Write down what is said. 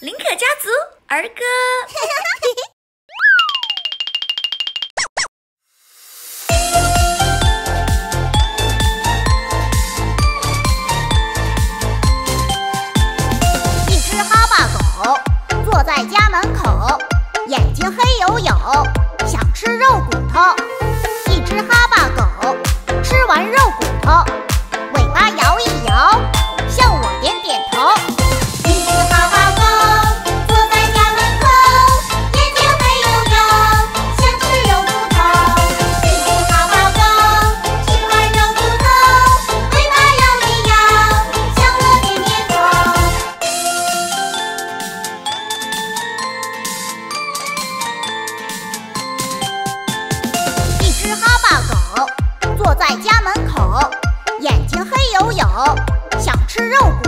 林可家族儿歌。一只哈巴狗坐在家门口，眼睛黑黝黝，想吃肉骨头。一只哈巴狗吃完肉骨头。在家门口眼睛黑黝黝想吃肉骨